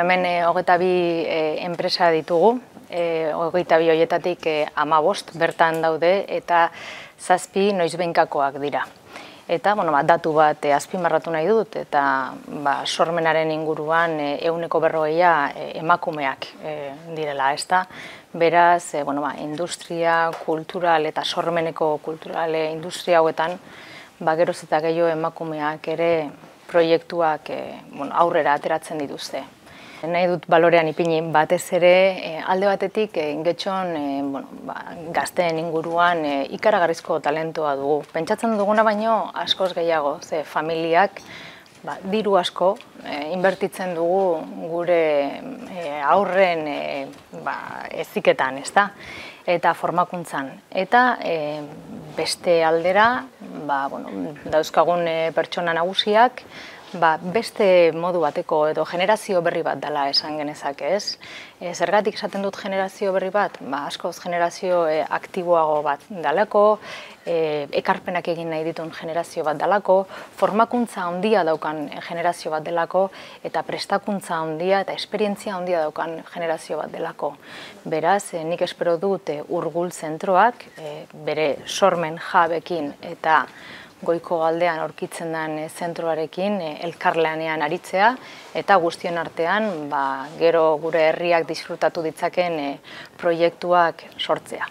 Hemen e, hogeita bi e, enpresa ditugu, e, hogeita bi horietatik e, amabost bertan daude eta zazpi noizbenkakoak dira. Eta, bueno, ba, datu bat e, azpimarratu nahi dut, eta ba, sormenaren inguruan e, euneko berrogeia e, emakumeak e, direla, ez da? Beraz, e, bueno, ba, industria, kultural eta sormeneko kulturale industria hauetan, ba, geroz eta gehiago emakumeak ere proiektuak e, bueno, aurrera ateratzen dituzte. Nahi dut balorean ipini batez ere e, alde batetik e, ingetxon e, bueno, ba, gazteen inguruan e, ikaragarrizko talentoa dugu. Pentsatzen duguna baino askoz gehiago, ze familiak ba, diru asko e, inbertitzen dugu gure e, aurren e, ba, eziketan, ez da? eta formakuntzan. Eta e, beste aldera, ba, bueno, dauzkagun e, pertsona nagusiak, ba, beste modu bateko edo generazio berri bat dela esan genezak ez. E, zergatik esaten dut generazio berri bat, ba, askoz generazio e, aktiboago bat dalako, e, ekarpenak egin nahi ditun generazio bat dalako, formakuntza handia daukan generazio bat delako, eta prestakuntza handia eta esperientzia handia daukan generazio bat delako. Beraz, e, nik espero dut e, urgul zentroak, e, bere sormen jabekin eta goiko galdean aurkitzen den eh, zentroarekin eh, elkarleanean aritzea eta guztion artean ba, gero gure herriak disfrutatu ditzaken eh, proiektuak sortzea.